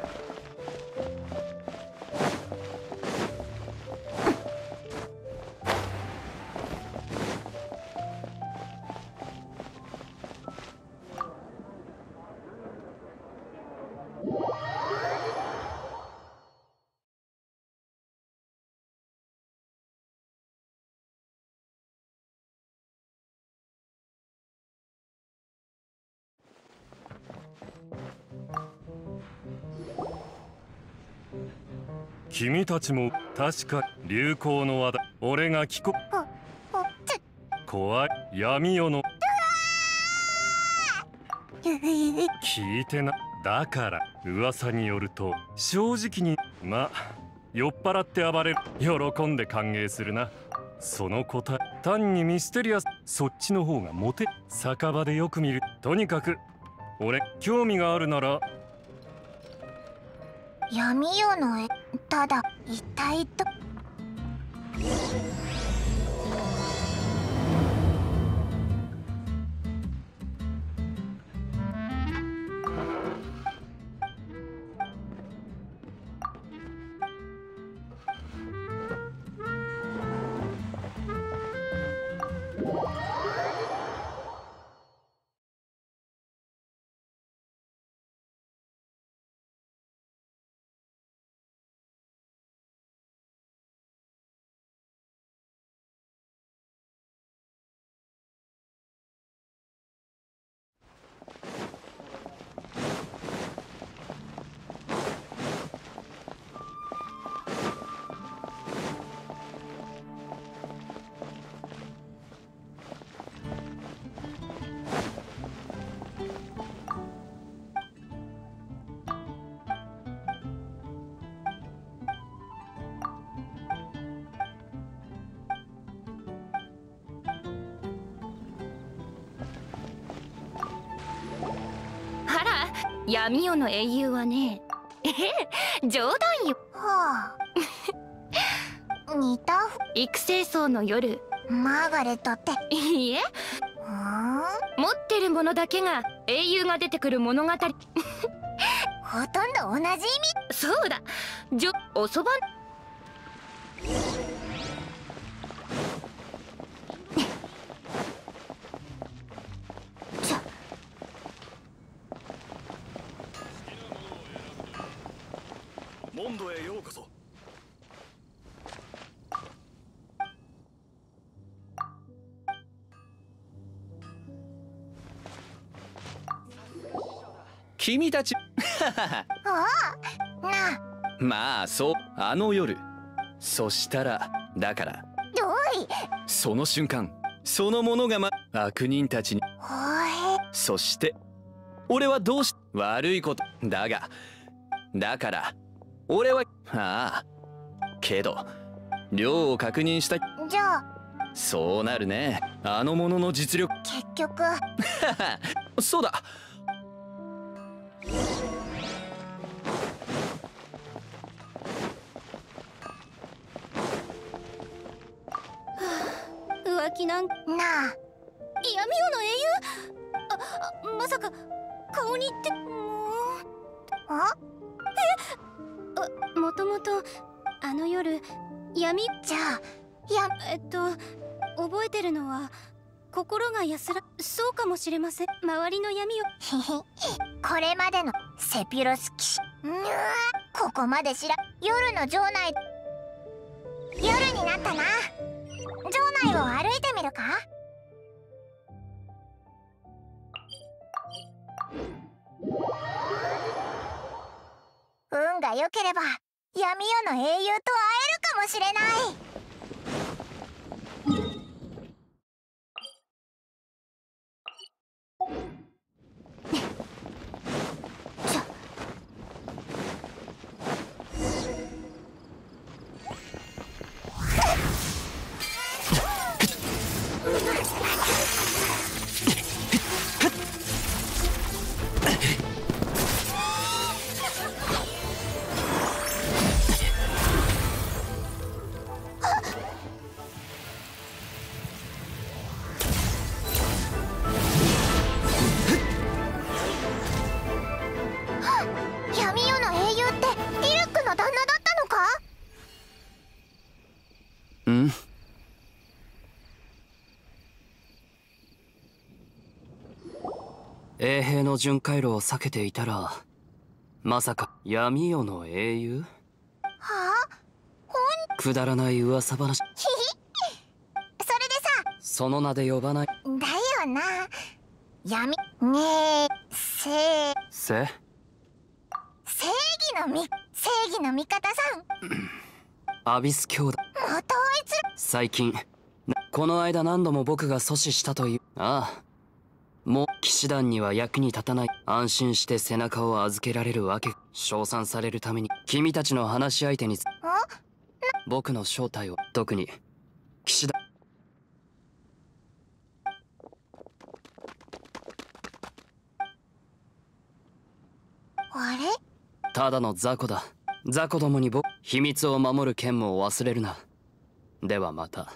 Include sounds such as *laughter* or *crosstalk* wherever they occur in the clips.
you 君たちも確か流行の輪だ。俺が聞こ怖い。闇夜の。聞いてな。だから噂によると正直にま酔っ払って暴れる。喜んで歓迎するな。その答え単にミステリアス。そっちの方がモテ酒場でよく見る。とにかく俺興味があるなら闇夜の絵。ただ一体ど闇夜の英雄はねええ冗談よ。はあ。似た？育成層の夜。マーガレットって。いいえ。持ってるものだけが英雄が出てくる物語。ほとんど同じ意味。そうだ。じょおそばモンドへようこそ。君たち。まあそうあの夜。そしたらだから。どい？その瞬間そのものがま悪人たちに。そして俺はどうし悪いこと。だがだから俺はああけど量を確認した。じゃあ。そうなるね。あのものの実力。結局。*laughs* そうだ。浮気なんなあ。闇夜の英雄？あまさか顔にってもう。あ？えもともとあの夜闇じゃあやえっと覚えてるのは心が安らそうかもしれません。周りの闇を。*laughs* これまでのセピロス騎士。うわここまで知ら夜の城内。夜になったな。城内を歩いてみるか。運が良ければ。闇夜の英雄と会えるかもしれない。の巡回路を避けていたらまさか闇夜の英雄？はあ？ほん？くだらない噂話。*laughs* それでさ。その名で呼ばない。だよな。闇ねえせせ？正義のみ正義の味方さん。*clears throat* アビス兄弟。またあいつ最近なこの間何度も僕が阻止したという。ああもう騎士団には役に立たない。安心して背中を預けられるわけ。称賛されるために君たちの話し相手に僕の正体を特に。騎士団。あれ？ただの雑魚だ。雑魚どもに僕秘密を守る剣も忘れるな。ではまた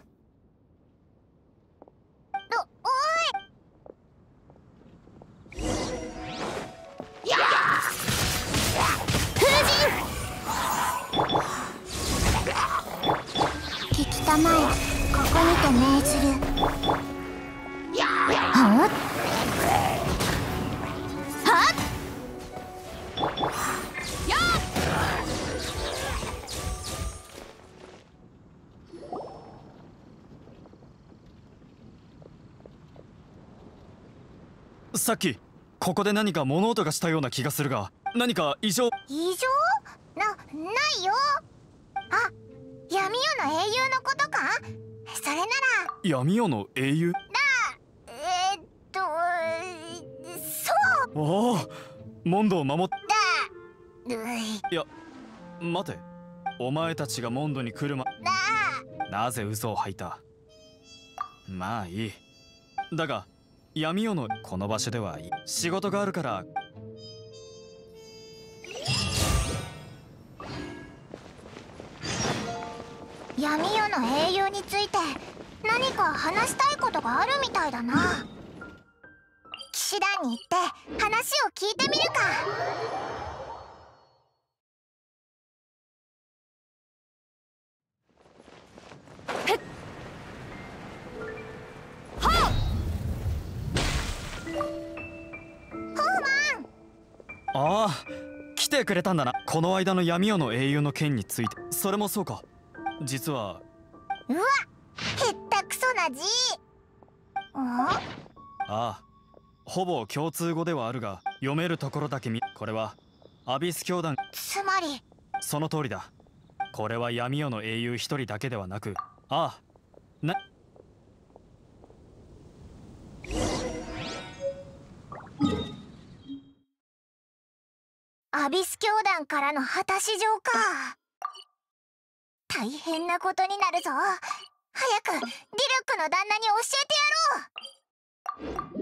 い聞きたまえここにて命ずる。はっ！はっさっきここで何か物音がしたような気がするが何か異常？異常？なないよ。あ闇夜の英雄のことか？それなら。闇夜の英雄？えー、っとそう。おおモンドを守っだ。うい。待て。お前たちがモンドに来るまだ。なぜ嘘を吐いた？まあいい。だが闇夜のこの場所ではいい。仕事があるから闇夜の英雄について何か話したいことがあるみたいだな。騎士団に行って話を聞いてみるか。ああ来てくれたんだな。この間の闇夜の英雄の件について。それもそうか。実は。うわへったくそな字。あああほぼ共通語ではあるが読めるところだけ見これはアビス教団。つまり。その通りだ。これは闇夜の英雄一人だけではなくああなアビス教団からの果たし状か大変なことになるぞ。早くディルクの旦那に教えてやろう。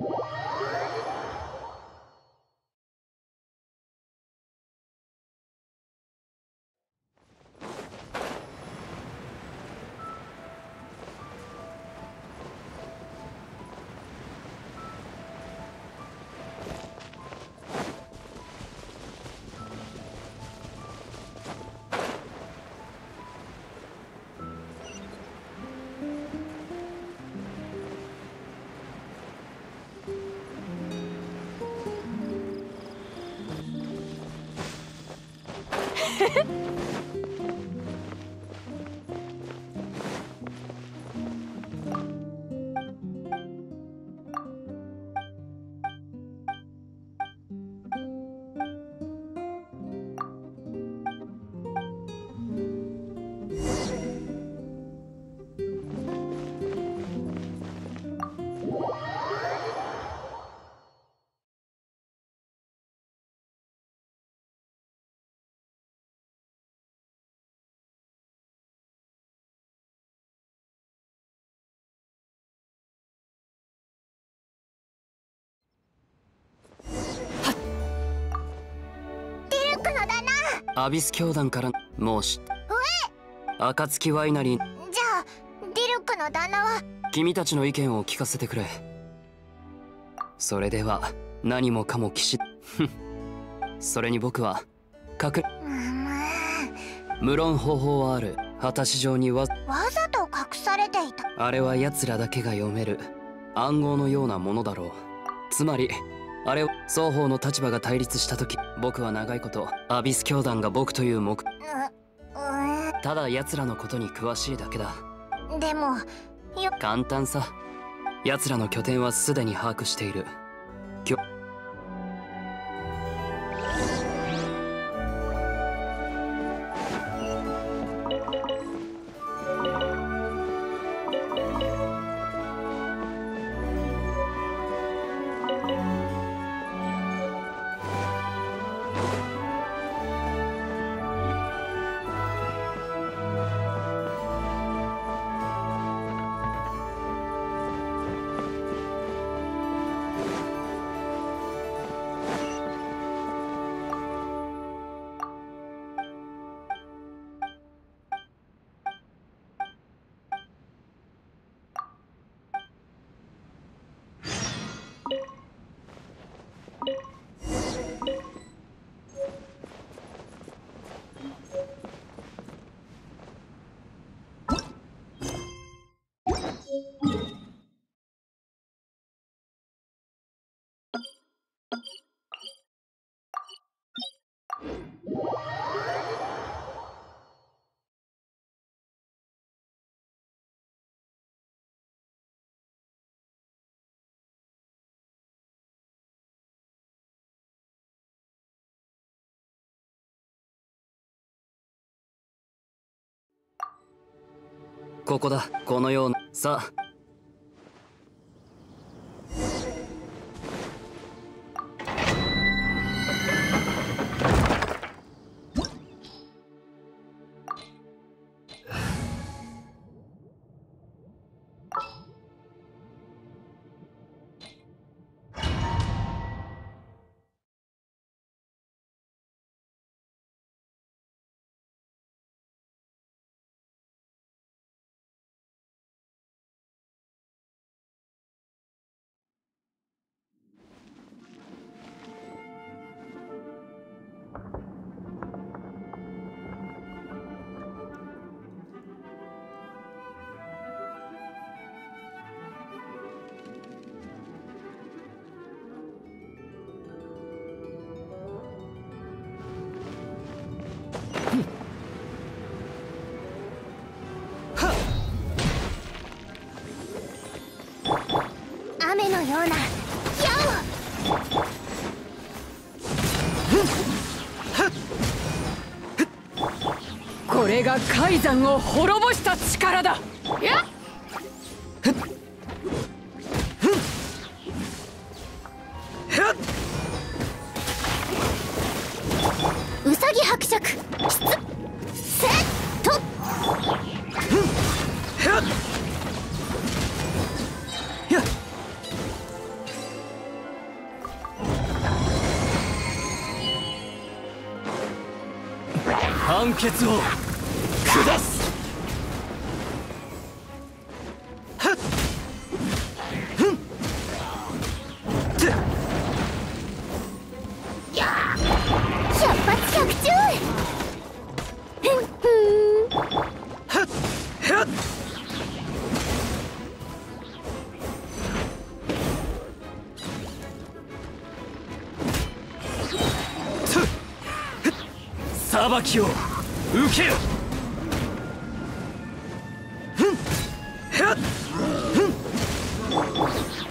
アビス教団から申し暁ワイナリー。じゃあディルクの旦那は？君たちの意見を聞かせてくれ。それでは何もかも騎士それに僕は隠れうーん。無論方法はある。果たし状にわわざと隠されていた。あれは奴らだけが読める暗号のようなものだろう。つまりあれは双方の立場が対立した時僕は長いことアビス教団が僕という目。うただ奴らのことに詳しいだけだ。うでもよ簡単さ。奴らの拠点はすでに把握しているここだ。このような。さあ。ような。矢をこれが海山を滅ぼした力だやっ！*laughs* 決を下す。裁きを受けよ。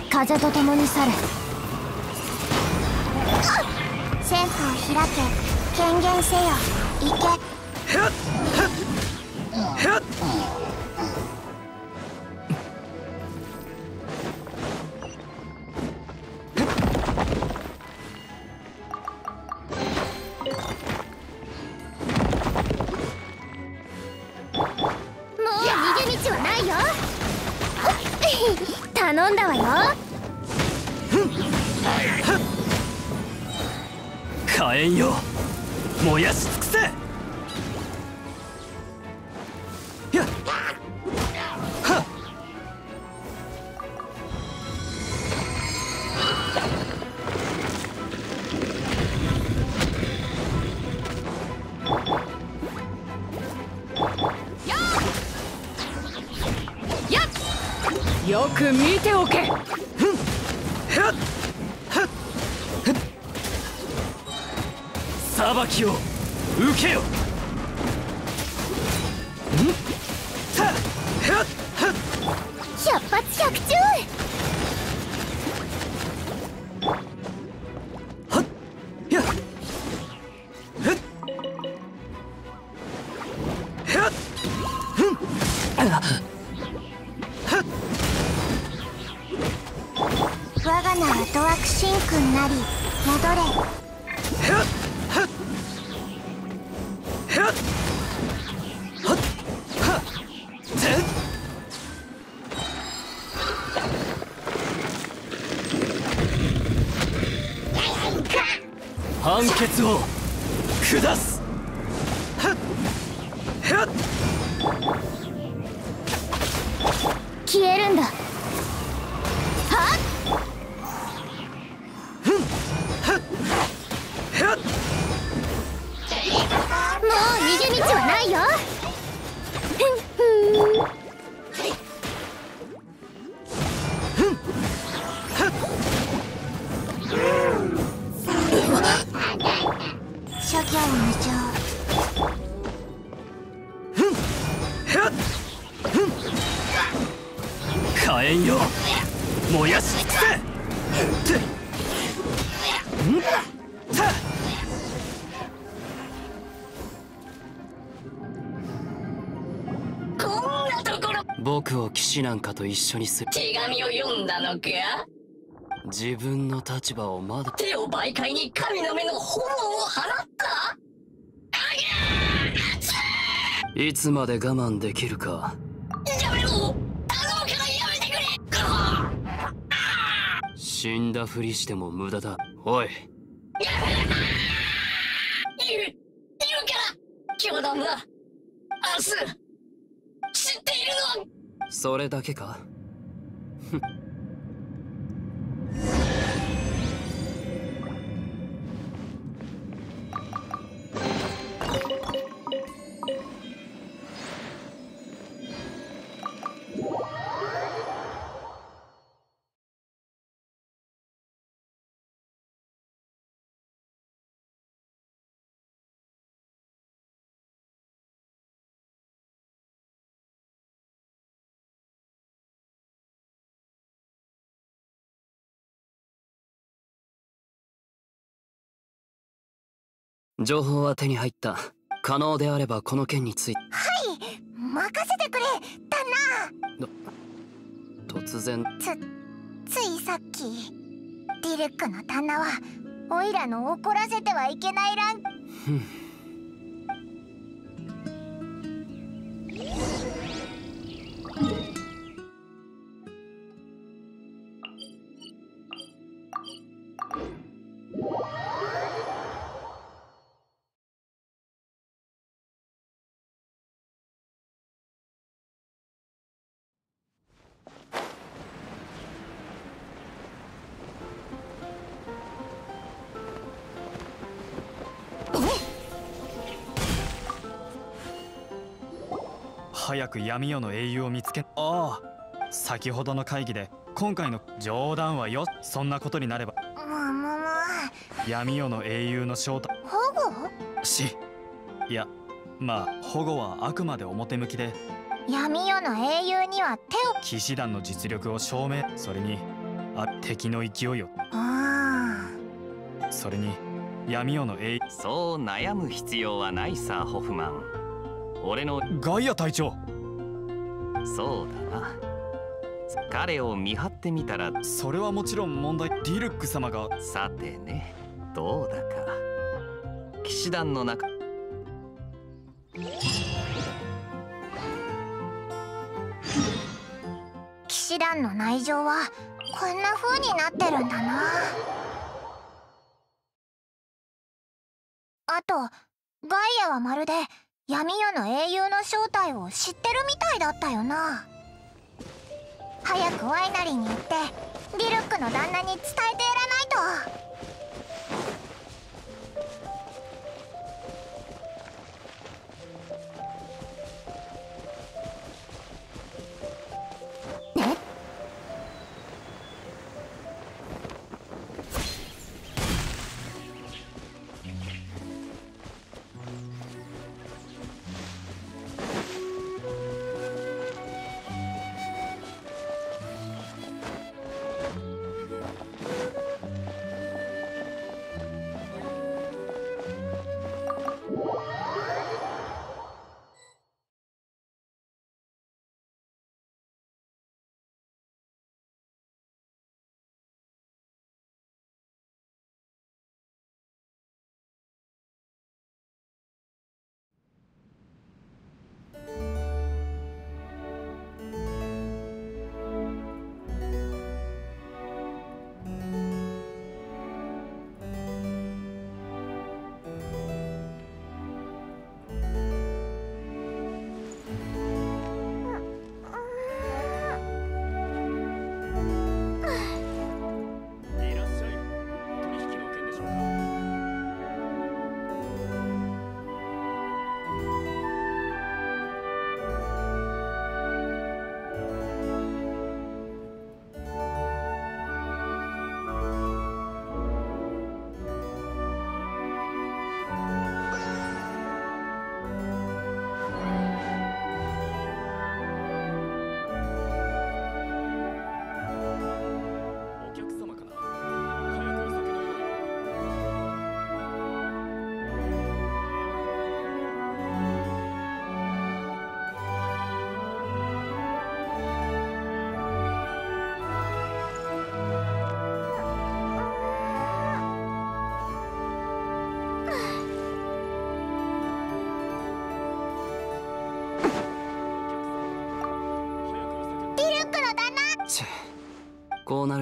風と共に去る戦火を開け権限せよ。行け。頼んだわよ。火炎よ燃やし尽くせ。決を下す。なんかと一緒にする。手紙を読んだのか？自分の立場をまだ。手を媒介に神の目の炎を放った？いつまで我慢できるか。やめろ！頼むからやめてくれ！死んだふりしても無駄だ。おい。言う言うから！教団は明日それだけか？情報は手に入った。可能であればこの件について。任せてくれ旦突然。那つついさっきディルックの旦那はオイラの怒らせてはいけないラン早く闇夜の英雄を見つけ。ああ。先ほどの会議で今回の冗談はよ。そんなことになれば。もうもうも。闇夜の英雄の正体。う保護？し。いやまあ保護はあくまで表向きで。闇夜の英雄には手を。騎士団の実力を証明。それにあ敵の勢いを。あそれに闇夜の英そう悩む必要はないさホフマン俺のガイア隊長。そうだな。彼を見張ってみたらそれはもちろん問題。ディルック様が。さてねどうだか。騎士団の中。騎士団の内情はこんな風になってるんだな。あとガイアはまるで闇夜の英雄の正体を知ってるみたいだったよな。早くワイナリーに行ってディルックの旦那に伝えてやらないと。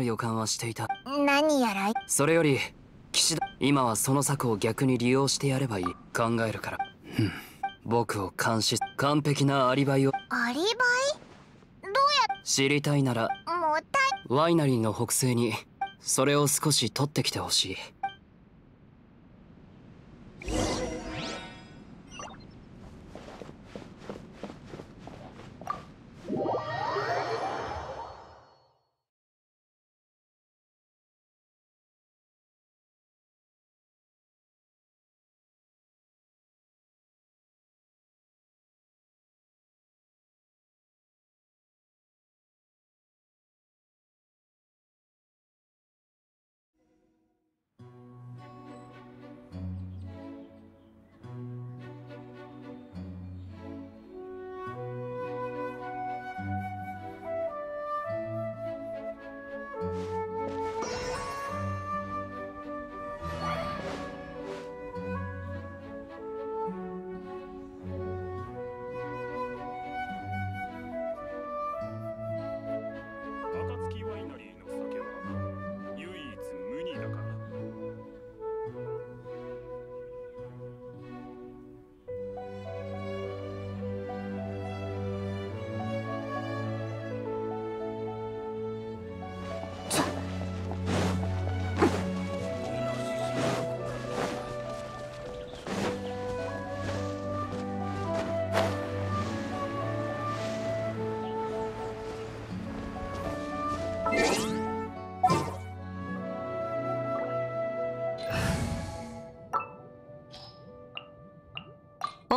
る予感はしていた。何やらそれより騎士だ。今はその策を逆に利用してやればいい。考えるから。僕を監視完璧なアリバイを。アリバイ？どうや？知りたいならもったいワイナリーの北西にそれを少し取ってきてほしい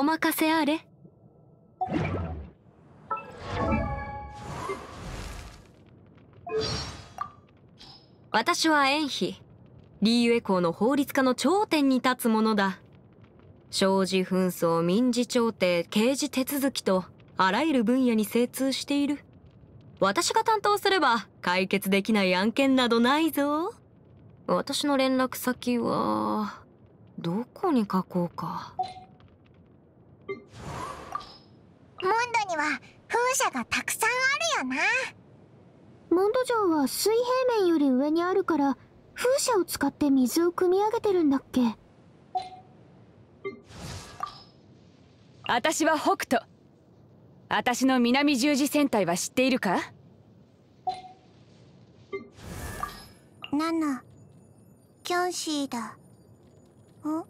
任せあれ。私はエンヒリーユエ校の法律家の頂点に立つものだ。生じ紛争民事調停刑事手続きとあらゆる分野に精通している。私が担当すれば解決できない案件などないぞ。私の連絡先はどこに書こうか。モンドには風車がたくさんあるよな。モンド城は水平面より上にあるから風車を使って水を汲み上げてるんだっけ？私は北斗。私の南十字戦隊は知っているか？ナナキョンシーだ。ん？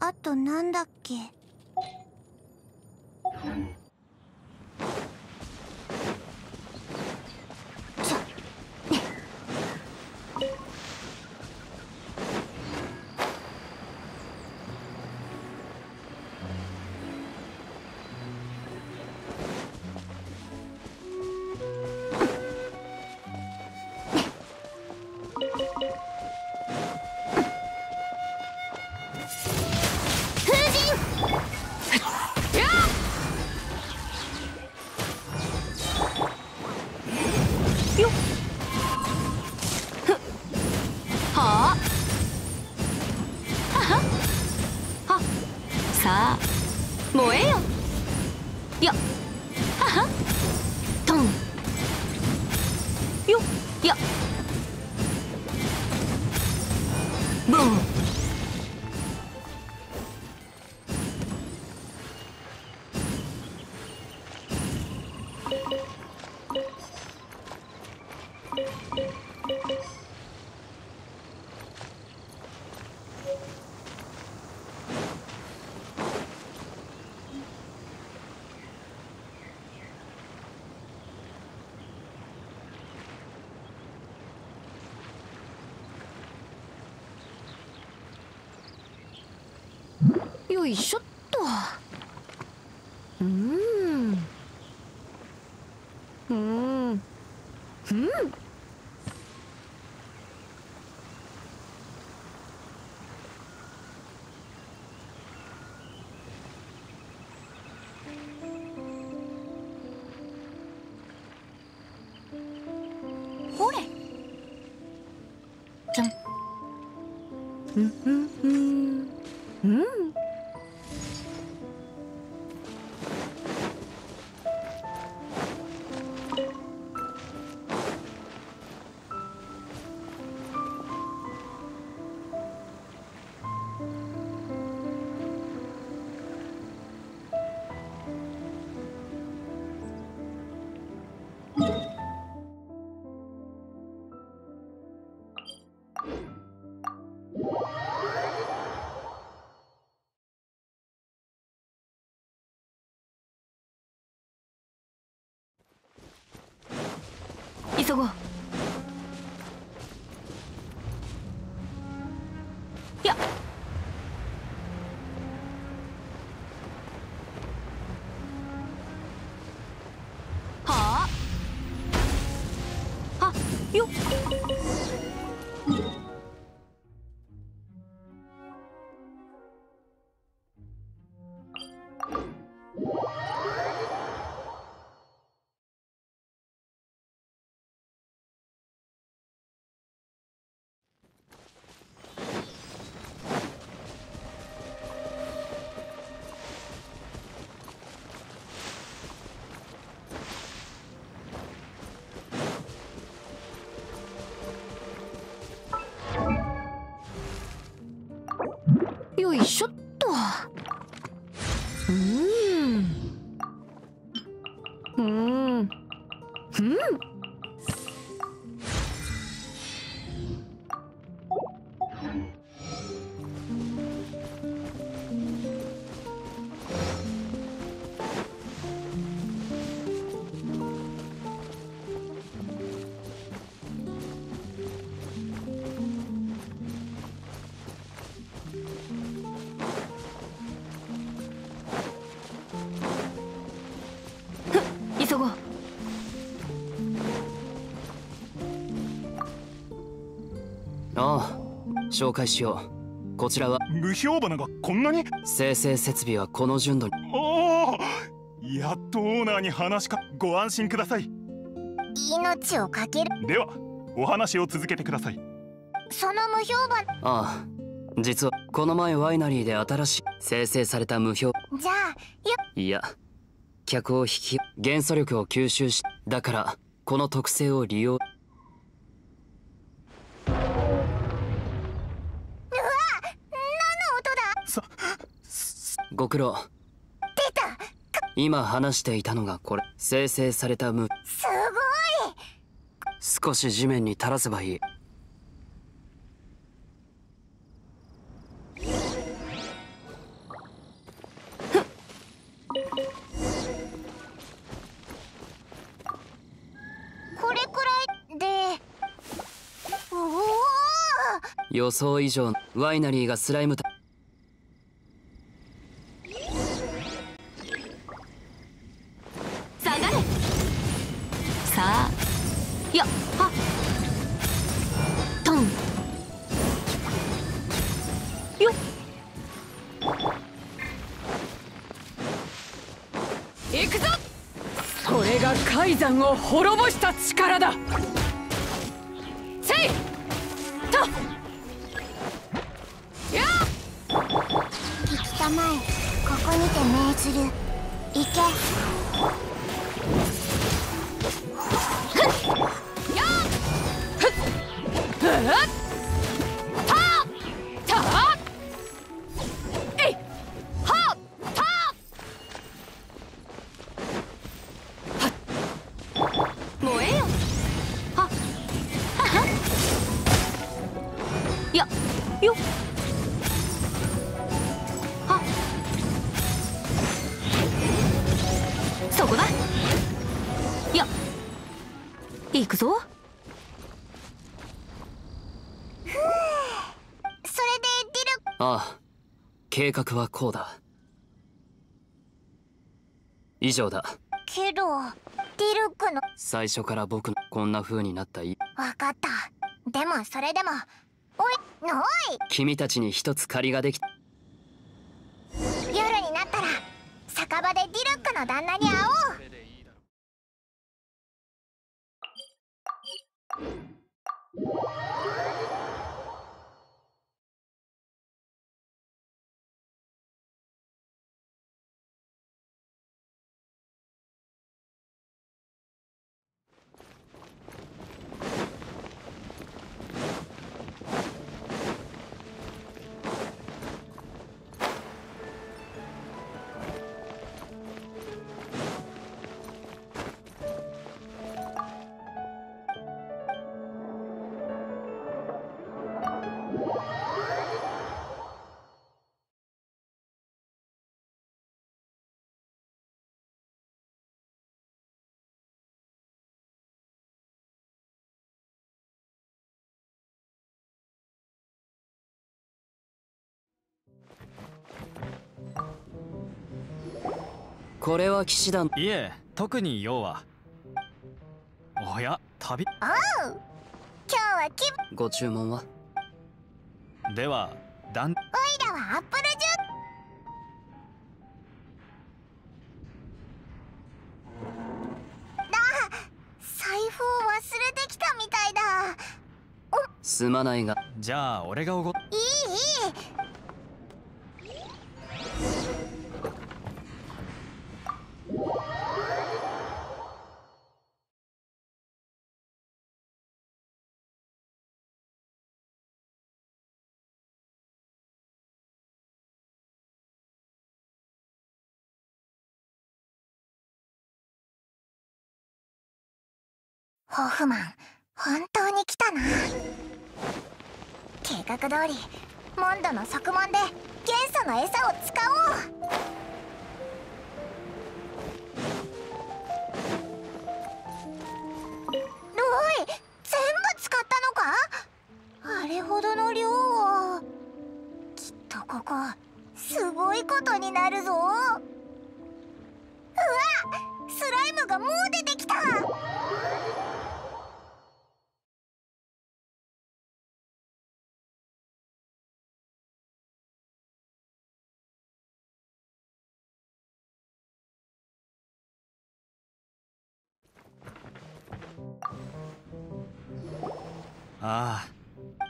あとなんだっけ？Mm. よいしょっと。うん。うん。うんほれ。じゃんうん。うん。ごいしょっ紹介しよう。こちらは。無評花がこんなに？生成設備はこの純度に。おおやっとオーナーに話か。ご安心ください。命を懸ける。ではお話を続けてください。その無評花ああ実はこの前ワイナリーで新しい生成された無表じゃあよ。いや客を引き元素力を吸収しだからこの特性を利用ご苦労。出た今話していたのがこれ。生成された無すごい少し地面に垂らせばいい。これくらい予想以上のワイナリーがスライムた滅ぼああ計画はこうだ。以上だ。けどディルックの最初から僕のこんな風になったい分かった。でもそれでもおいおい。君たちに一つ借りができた。夜になったら酒場でディルックの旦那に会おう。これは騎士団。いえ特に用は。おや旅。おう今日は気分。ご注文は？ではだん。おいらはアップルジュだ財布を忘れてきたみたいだ。すまないが。じゃあ俺がおごホフマン本当に来たな。計画通りモンドの側門で元素の餌を使おう。ロイ全部使ったのか？あれほどの量をきっとここすごいことになるぞ。うわスライムがもう出てきた。あ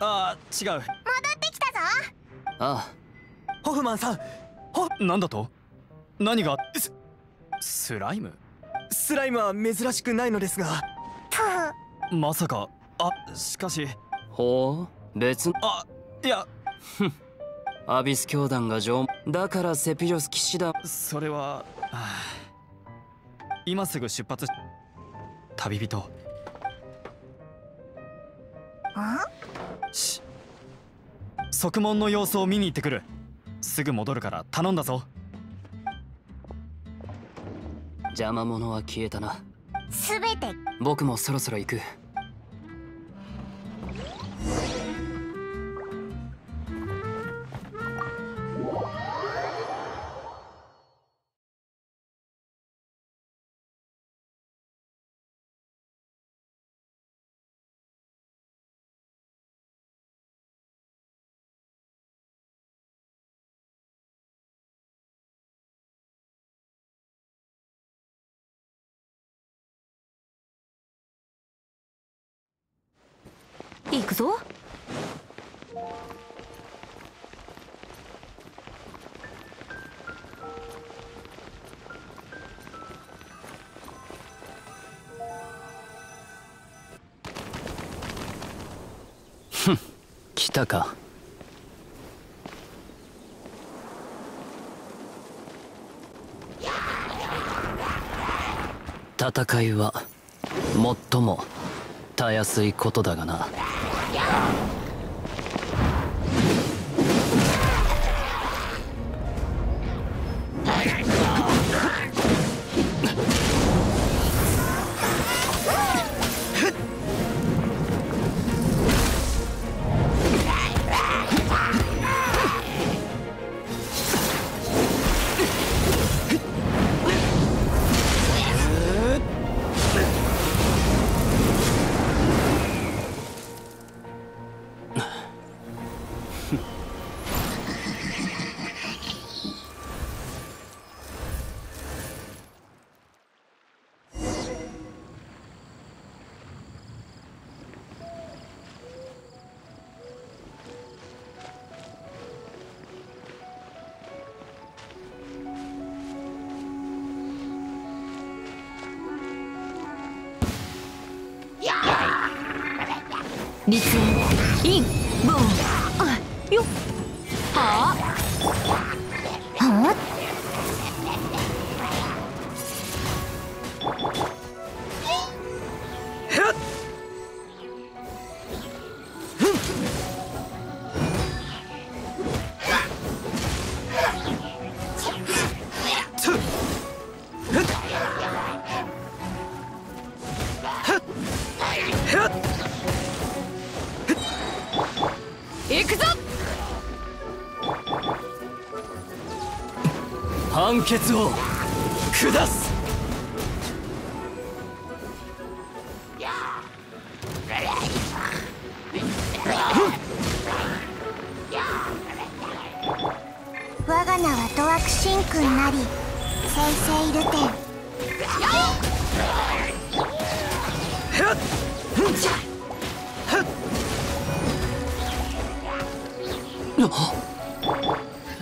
あああ違う。戻ってきたぞ。あホフマンさん。ほなんだと？何が？ススライム？スライムは珍しくないのですが。まさか。あしかし。ほう？別あいや。アビス教団が縄だからセピロス騎士団。それは、はあ、今すぐ出発し旅人。し側門の様子を見に行ってくる。すぐ戻るから頼んだぞ。邪魔者は消えたな。すべて。僕もそろそろ行く行くぞ。ふん来たか。戦いは最もたやすいことだがな。立 Bitcoin. 決を下す。我が名はドアクシン君なり生々ルテ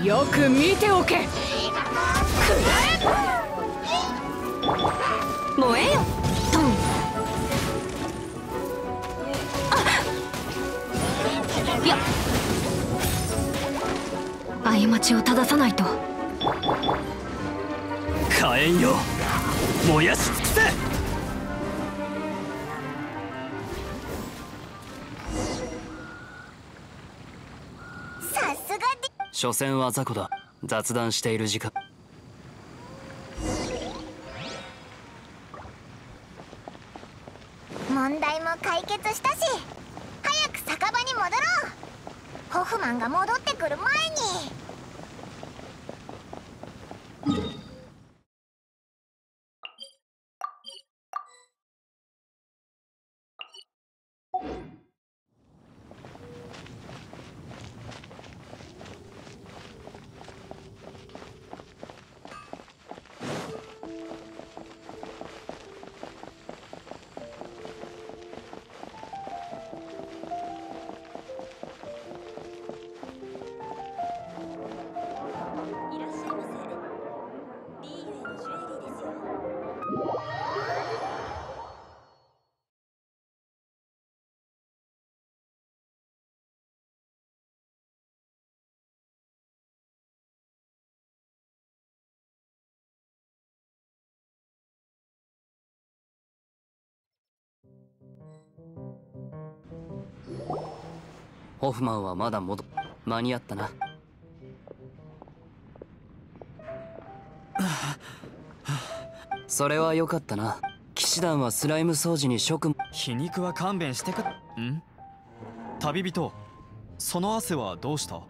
ンよく見ておけ燃えよトン。あや。過ちを正さないと。火炎よ。燃やし尽くせ。さすがデ所詮は雑魚だ。雑談している時間したし早く酒場に戻ろう。ホフマンが戻ってくる前に。ホフマンはまだ戻間に合ったな。それは良かったな。騎士団はスライム掃除に職務。皮肉は勘弁してくん？旅人その汗はどうした？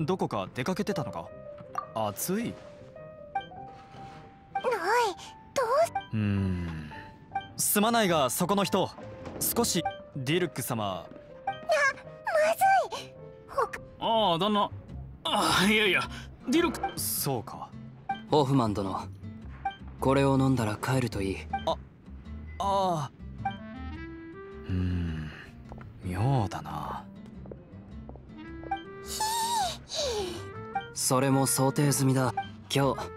どこか出かけてたのか？暑い？おいどううーん。すまないがそこの人少しディルック様。まずい。ああ旦那。ああいやいやディルク。そうか。ホフマン殿。これを飲んだら帰るといい。ああうーん妙だな。それも想定済みだ。今日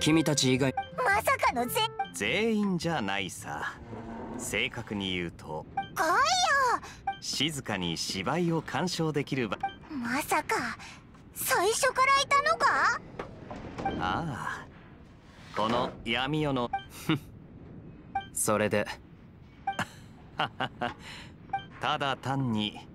君たち以外。まさかのぜ全員じゃないさ正確に言うとガイ静かに芝居を鑑賞できる場。アまさか最初からいたのか？ああこの闇夜の *laughs* それで *laughs* ただ単に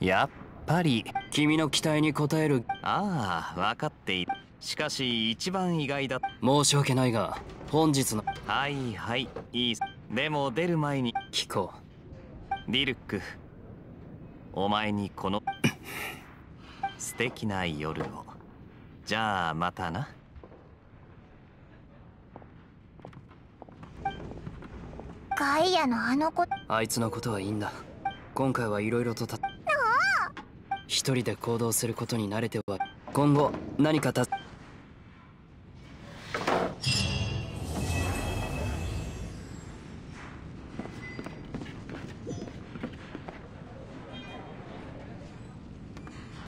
やっぱり君の期待に応えるああ分かっている。しかし一番意外だ。申し訳ないが本日のはいはいいいでも出る前に聞こう。ディルックお前にこの *laughs* 素敵な夜を。じゃあまたな。ガイアのあの子。あいつのことはいいんだ。今回はいろいろとた一人で行動することに慣れては今後何かた